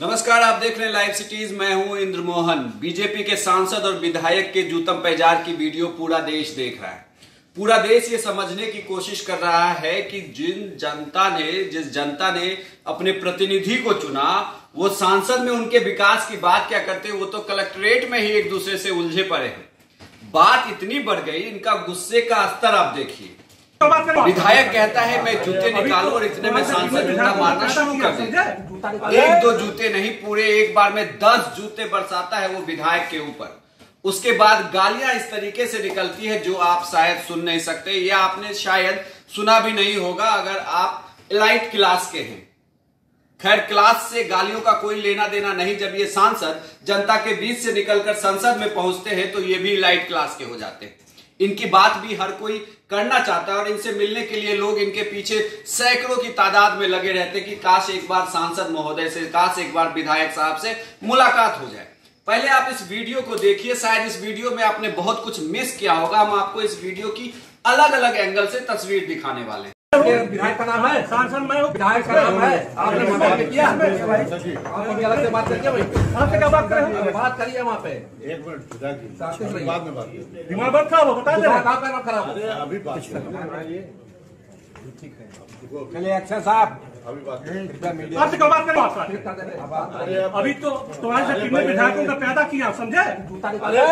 नमस्कार, आप देख रहे हैं लाइव सिटीज़ मैं हूँ इंद्र मोहन बीजेपी के सांसद और विधायक के जूतम पैजार की वीडियो पूरा देश देख रहा है। पूरा देश ये समझने की कोशिश कर रहा है कि जिन जनता ने, जिस जनता ने अपने प्रतिनिधि को चुना, वो सांसद में उनके विकास की बात क्या करते वो तो कलेक्ट्रेट में ही एक दूसरे से उलझे पड़े हैं। बात इतनी बढ़ गई, इनका गुस्से का स्तर आप देखिए। विधायक कहता है मैं जूते निकालू और इतने में सांसद जूता मारना शुरू कर देते एक दो जूते नहीं पूरे एक बार में दस जूते बरसाता है वो विधायक के ऊपर। उसके बाद गालियाँ इस तरीके से निकलती है जो आप शायद सुन नहीं सकते या आपने शायद सुना भी नहीं होगा अगर आप इलाइट क्लास के हैं। खैर क्लास से गालियों का कोई लेना देना नहीं जब ये सांसद जनता के बीच से निकलकर संसद में पहुँचते हैं तो ये भी लाइट क्लास के हो जाते हैं। इनकी बात भी हर कोई करना चाहता है और इनसे मिलने के लिए लोग इनके पीछे सैकड़ों की तादाद में लगे रहते हैं कि काश एक बार सांसद महोदय से, काश एक बार विधायक साहब से मुलाकात हो जाए। पहले आप इस वीडियो को देखिए, शायद इस वीडियो में आपने बहुत कुछ मिस किया होगा। हम आपको इस वीडियो की अलग अलग एंगल से तस्वीर दिखाने वाले हैं। विधायक का नाम है सांसद मैं हूँ विधायक का नाम है आपने मतदान किया आप अलग से बात करिए भाई आपसे क्या बात करें बात करिए वहाँ पे एक मिनट बाद में बात दिमाग बहुत खराब हो बता दे खराब अभी बात चलिए अच्छा साहब अभी बात करें। आपसे क्या बात करें अभी तो तुम्हारे से कितने विधायकों का पैदा किया समझे अरे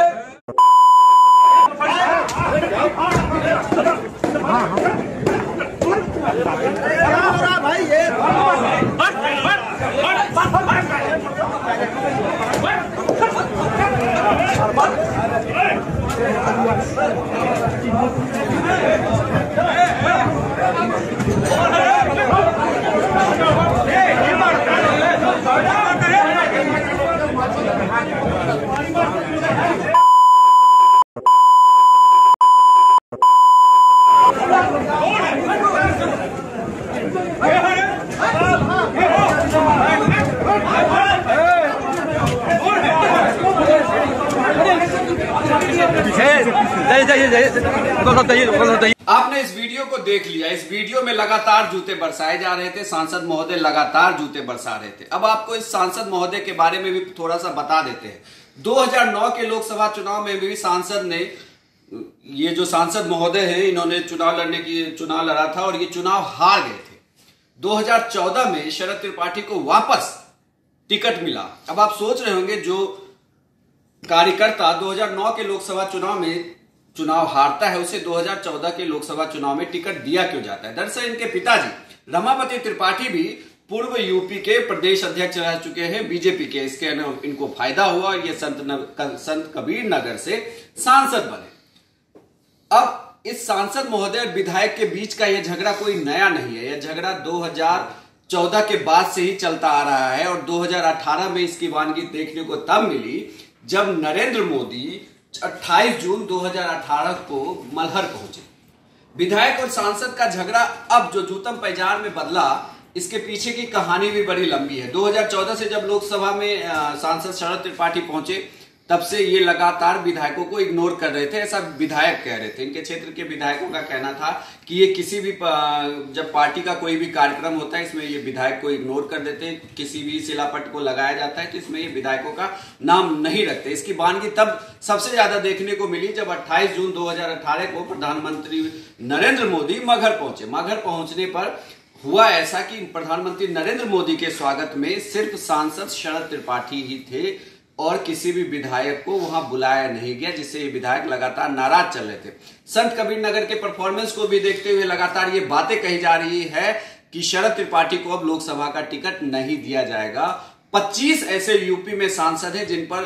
आपने इस वीडियो को देख लिया। इस वीडियो में लगातार जूते बरसाए जा रहे थे, सांसद महोदय लगातार जूते बरसा रहे थे। अब आपको इस सांसद महोदय के बारे में भी थोड़ा सा बता देते हैं। 2009 के लोकसभा चुनाव में भी सांसद ने, ये जो सांसद महोदय हैं, इन्होंने चुनाव लड़ने की, चुनाव लड़ा था और ये चुनाव हार गए थे। 2014 में शरद त्रिपाठी को वापस टिकट मिला। अब आप सोच रहे होंगे, जो कार्यकर्ता 2009 के लोकसभा चुनाव में चुनाव हारता है, उसे 2014 के लोकसभा चुनाव में टिकट दिया क्यों जाता है? दरअसल इनके पिताजी, रमापति त्रिपाठी भी पूर्व यूपी के प्रदेश अध्यक्ष रह चुके हैं, बीजेपी के। इसके इनको फ़ायदा हुआ और ये संत न- संत कबीर नगर से सांसद बने। अब इस सांसद महोदय और विधायक के बीच का यह झगड़ा कोई नया नहीं है। यह झगड़ा 2014 के बाद से ही चलता आ रहा है और 2018 में इसकी वानगी देखने को तब मिली जब नरेंद्र मोदी 28 जून 2018 को मलहर पहुँचे। विधायक और सांसद का झगड़ा अब जो जूतम पैजार में बदला, इसके पीछे की कहानी भी बड़ी लंबी है। 2014 से जब लोकसभा में सांसद शरद त्रिपाठी पहुँचे तब से ये लगातार विधायकों को इग्नोर कर रहे थे, ऐसा विधायक कह रहे थे। इनके क्षेत्र के विधायकों का कहना था कि ये किसी भी जब पार्टी का कोई भी कार्यक्रम होता है, इसमें ये विधायक को इग्नोर कर देते हैं। किसी भी शिलापट को लगाया जाता है तो इसमें ये विधायकों का नाम नहीं रखते। इसकी वानगी तब सबसे ज़्यादा देखने को मिली जब 28 जून 2018 को प्रधानमंत्री नरेंद्र मोदी मगहर पहुँचे। मगहर पहुँचने पर हुआ ऐसा कि प्रधानमंत्री नरेंद्र मोदी के स्वागत में सिर्फ़ सांसद शरद त्रिपाठी ही थे। और किसी भी विधायक को वहाँ बुलाया नहीं गया, जिससे ये विधायक लगातार नाराज़ चल रहे थे। संत कबीर नगर के परफॉर्मेंस को भी देखते हुए लगातार ये बातें कही जा रही है कि शरद त्रिपाठी को अब लोकसभा का टिकट नहीं दिया जाएगा। 25 ऐसे यूपी में सांसद हैं जिन पर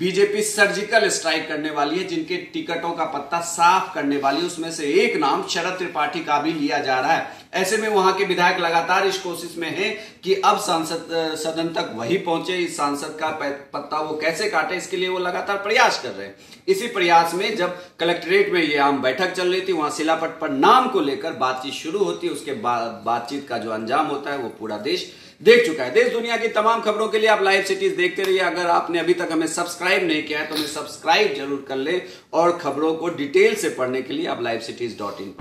बीजेपी सर्जिकल स्ट्राइक करने वाली है, जिनके टिकटों का पत्ता साफ़ करने वाली उसमें से एक नाम शरद त्रिपाठी का भी लिया जा रहा है। ऐसे में वहाँ के विधायक लगातार इस कोशिश में हैं कि अब सांसद सदन तक वही पहुँचे। इस सांसद का पत्ता वो कैसे काटे, इसके लिए वो लगातार प्रयास कर रहे हैं। इसी प्रयास में जब कलेक्ट्रेट में ये आम बैठक चल रही थी, वहाँ शिलापट पर नाम को लेकर बातचीत शुरू होती है। उसके बाद बातचीत का जो अंजाम होता है, वो पूरा देश देख चुका है। देश दुनिया की तमाम खबरों के लिए आप लाइव सिटीज़ देखते रहिए। अगर आपने अभी तक हमें सब्सक्राइब नहीं किया है तो हमें सब्सक्राइब ज़रूर कर ले और खबरों को डिटेल से पढ़ने के लिए आप लाइव सिटीज़ डॉट इन